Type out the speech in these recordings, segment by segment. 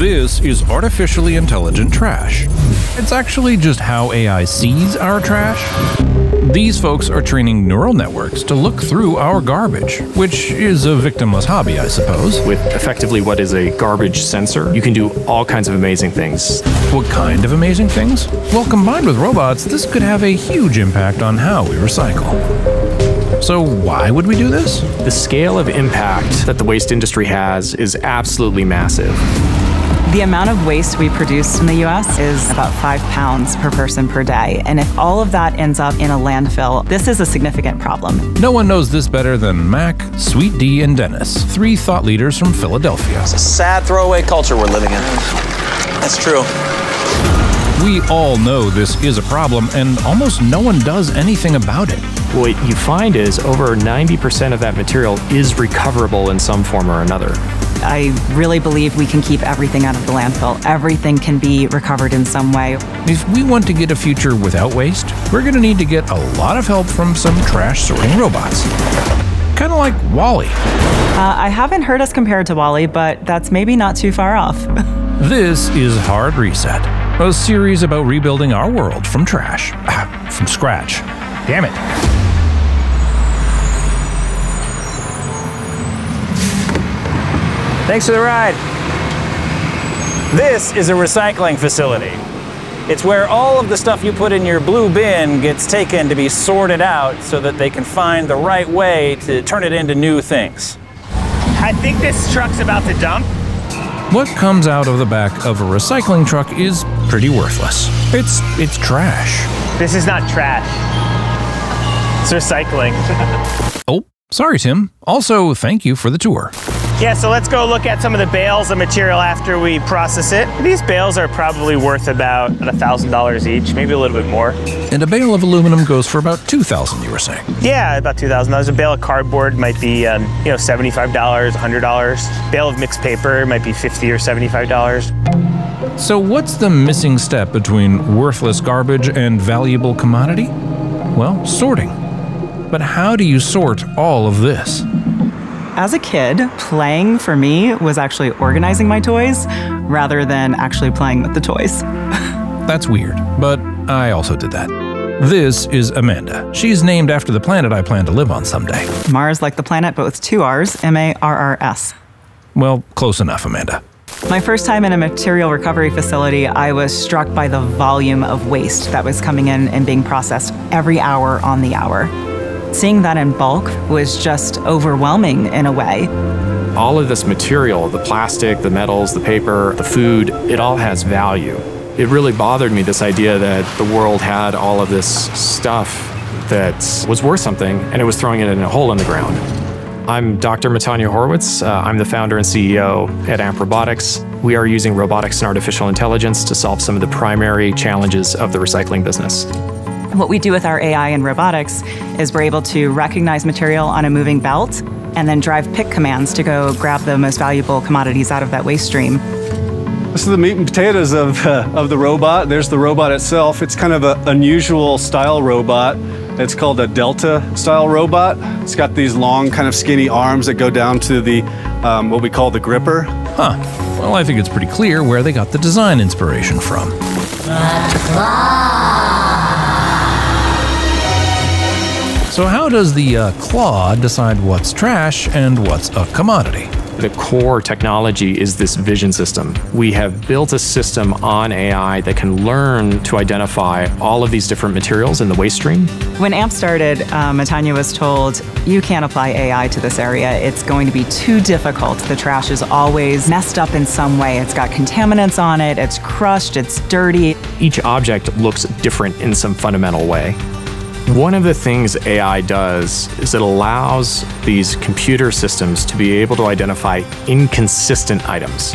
This is artificially intelligent trash. It's actually just how AI sees our trash. These folks are training neural networks to look through our garbage, which is a victimless hobby, I suppose. With effectively what is a garbage sensor, you can do all kinds of amazing things. What kind of amazing things? Well, combined with robots, this could have a huge impact on how we recycle. So, why would we do this? The scale of impact that the waste industry has is absolutely massive. The amount of waste we produce in the US is about five pounds per person per day. And if all of that ends up in a landfill, this is a significant problem. No one knows this better than Mac, Sweet Dee, and Dennis, three thought leaders from Philadelphia. It's a sad throwaway culture we're living in. That's true. We all know this is a problem, and almost no one does anything about it. What you find is over 90% of that material is recoverable in some form or another. I really believe we can keep everything out of the landfill. Everything can be recovered in some way. If we want to get a future without waste, we're going to need to get a lot of help from some trash sorting robots. Kind of like WALL-E. Uh, I haven't heard us compared to WALL-E, but that's maybe not too far off. this is Hard Reset, a series about rebuilding our world from trash, from scratch. Damn it. Thanks for the ride. This is a recycling facility. It's where all of the stuff you put in your blue bin gets taken to be sorted out so that they can find the right way to turn it into new things. I think this truck's about to dump. What comes out of the back of a recycling truck is pretty worthless. It's it's trash. This is not trash. It's recycling. oh, sorry Tim. Also, thank you for the tour. Yeah, so let's go look at some of the bales of material after we process it. These bales are probably worth about $1,000 each, maybe a little bit more. And a bale of aluminum goes for about 2000 you were saying? Yeah, about $2,000. A bale of cardboard might be, um, you know, $75, $100. Bale of mixed paper might be 50 or $75. So what's the missing step between worthless garbage and valuable commodity? Well, sorting. But how do you sort all of this? As a kid, playing for me was actually organizing my toys rather than actually playing with the toys. That's weird, but I also did that. This is Amanda. She's named after the planet I plan to live on someday. Mars like the planet, but with two R's, M A R R S. Well, close enough, Amanda. My first time in a material recovery facility, I was struck by the volume of waste that was coming in and being processed every hour on the hour. Seeing that in bulk was just overwhelming in a way. All of this material, the plastic, the metals, the paper, the food, it all has value. It really bothered me this idea that the world had all of this stuff that was worth something and it was throwing it in a hole in the ground. I'm Dr. Matanya Horowitz. Uh, I'm the founder and CEO at AMP Robotics. We are using robotics and artificial intelligence to solve some of the primary challenges of the recycling business. What we do with our AI and robotics is we're able to recognize material on a moving belt and then drive pick commands to go grab the most valuable commodities out of that waste stream. This is the meat and potatoes of, uh, of the robot. There's the robot itself. It's kind of an unusual style robot. It's called a Delta style robot. It's got these long, kind of skinny arms that go down to the um, what we call the gripper. Huh. Well, I think it's pretty clear where they got the design inspiration from. So, how does the uh, claw decide what's trash and what's a commodity? The core technology is this vision system. We have built a system on AI that can learn to identify all of these different materials in the waste stream. When AMP started, uh, Matanya was told, you can't apply AI to this area. It's going to be too difficult. The trash is always messed up in some way. It's got contaminants on it, it's crushed, it's dirty. Each object looks different in some fundamental way. One of the things AI does is it allows these computer systems to be able to identify inconsistent items.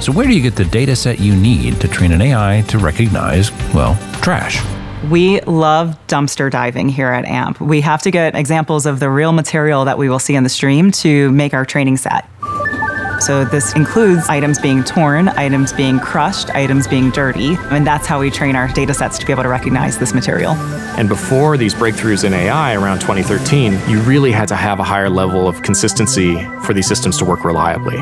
So, where do you get the data set you need to train an AI to recognize, well, trash? We love dumpster diving here at AMP. We have to get examples of the real material that we will see in the stream to make our training set. So this includes items being torn, items being crushed, items being dirty, and that's how we train our data sets to be able to recognize this material. And before these breakthroughs in AI around 2013, you really had to have a higher level of consistency for these systems to work reliably.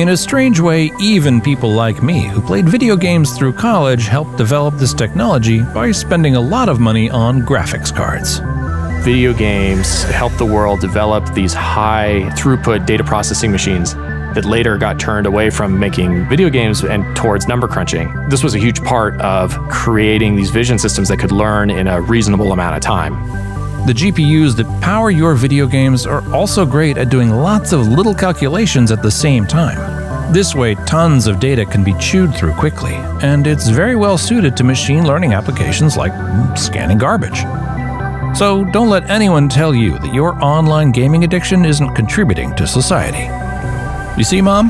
In a strange way, even people like me who played video games through college helped develop this technology by spending a lot of money on graphics cards. Video games helped the world develop these high throughput data processing machines that later got turned away from making video games and towards number crunching. This was a huge part of creating these vision systems that could learn in a reasonable amount of time. The GPUs that power your video games are also great at doing lots of little calculations at the same time. This way, tons of data can be chewed through quickly, and it's very well suited to machine learning applications like scanning garbage. So don't let anyone tell you that your online gaming addiction isn't contributing to society. You see, Mom?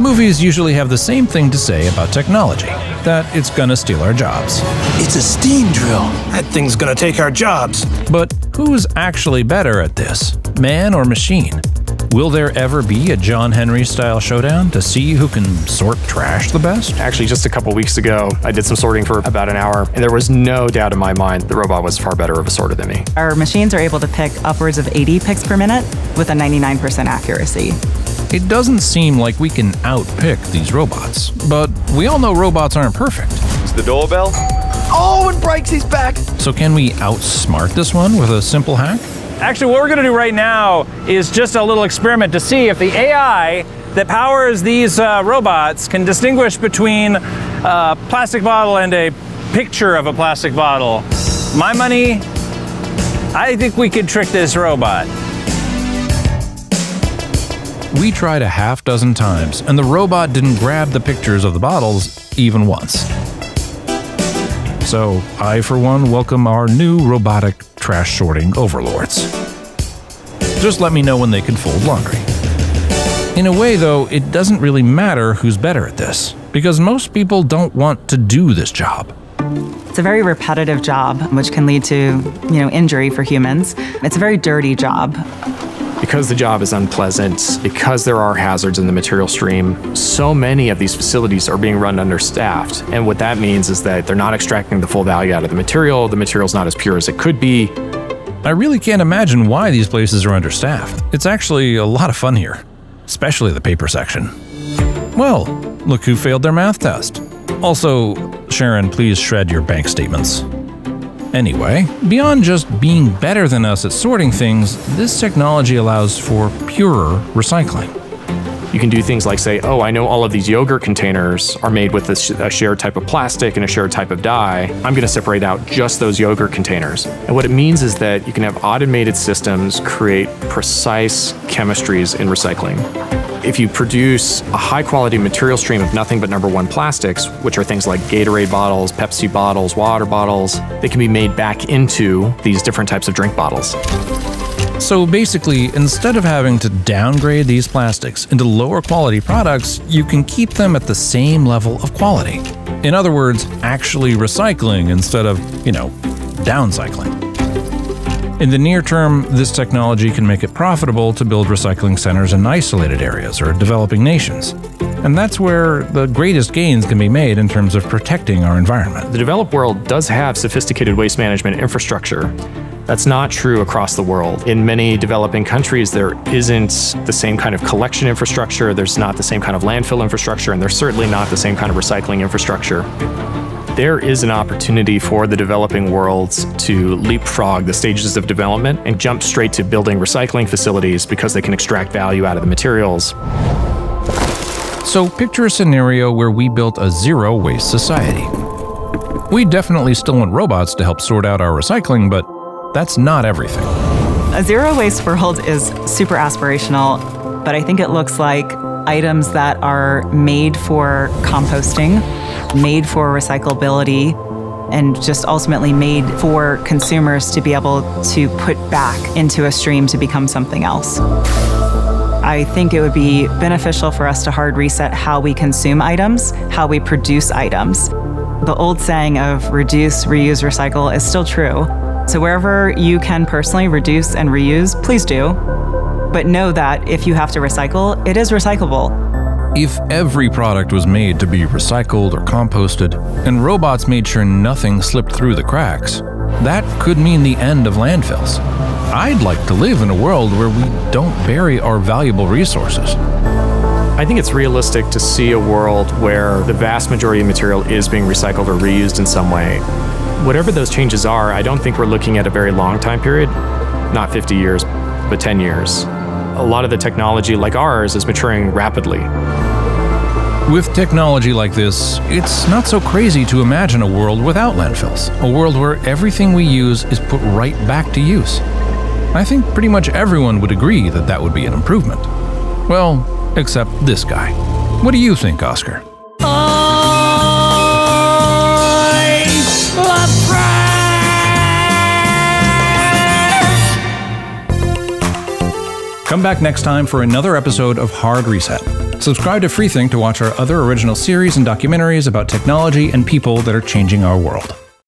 Movies usually have the same thing to say about technology that it's gonna steal our jobs. It's a steam drill. That thing's gonna take our jobs. But who's actually better at this, man or machine? Will there ever be a John Henry style showdown to see who can sort trash the best? Actually, just a couple weeks ago, I did some sorting for about an hour, and there was no doubt in my mind the robot was far better of a sorter than me. Our machines are able to pick upwards of 80 picks per minute with a 99% accuracy. It doesn't seem like we can outpick these robots, but we all know robots aren't perfect. Is the doorbell? Oh, and breaks his back. So can we outsmart this one with a simple hack? Actually, what we're going to do right now is just a little experiment to see if the AI that powers these uh, robots can distinguish between a plastic bottle and a picture of a plastic bottle. My money, I think we could trick this robot. We tried a half dozen times, and the robot didn't grab the pictures of the bottles even once. So, I, for one, welcome our new robotic trash sorting overlords. Just let me know when they can fold laundry. In a way, though, it doesn't really matter who's better at this, because most people don't want to do this job. It's a very repetitive job, which can lead to, you know, injury for humans. It's a very dirty job. Because the job is unpleasant, because there are hazards in the material stream, so many of these facilities are being run understaffed. And what that means is that they're not extracting the full value out of the material, the material's not as pure as it could be. I really can't imagine why these places are understaffed. It's actually a lot of fun here, especially the paper section. Well, look who failed their math test. Also, Sharon, please shred your bank statements. Anyway, beyond just being better than us at sorting things, this technology allows for purer recycling. You can do things like say, oh, I know all of these yogurt containers are made with a, sh- a shared type of plastic and a shared type of dye. I'm going to separate out just those yogurt containers. And what it means is that you can have automated systems create precise chemistries in recycling. If you produce a high quality material stream of nothing but number one plastics, which are things like Gatorade bottles, Pepsi bottles, water bottles, they can be made back into these different types of drink bottles. So basically, instead of having to downgrade these plastics into lower quality products, you can keep them at the same level of quality. In other words, actually recycling instead of, you know, downcycling. In the near term, this technology can make it profitable to build recycling centers in isolated areas or developing nations. And that's where the greatest gains can be made in terms of protecting our environment. The developed world does have sophisticated waste management infrastructure. That's not true across the world. In many developing countries, there isn't the same kind of collection infrastructure, there's not the same kind of landfill infrastructure, and there's certainly not the same kind of recycling infrastructure. There is an opportunity for the developing worlds to leapfrog the stages of development and jump straight to building recycling facilities because they can extract value out of the materials. So, picture a scenario where we built a zero waste society. We definitely still want robots to help sort out our recycling, but that's not everything. A zero waste world is super aspirational, but I think it looks like items that are made for composting, made for recyclability, and just ultimately made for consumers to be able to put back into a stream to become something else. I think it would be beneficial for us to hard reset how we consume items, how we produce items. The old saying of reduce, reuse, recycle is still true. So, wherever you can personally reduce and reuse, please do. But know that if you have to recycle, it is recyclable. If every product was made to be recycled or composted, and robots made sure nothing slipped through the cracks, that could mean the end of landfills. I'd like to live in a world where we don't bury our valuable resources. I think it's realistic to see a world where the vast majority of material is being recycled or reused in some way. Whatever those changes are, I don't think we're looking at a very long time period, not 50 years, but 10 years. A lot of the technology like ours is maturing rapidly. With technology like this, it's not so crazy to imagine a world without landfills, a world where everything we use is put right back to use. I think pretty much everyone would agree that that would be an improvement. Well, except this guy. What do you think, Oscar? Come back next time for another episode of Hard Reset. Subscribe to Freethink to watch our other original series and documentaries about technology and people that are changing our world.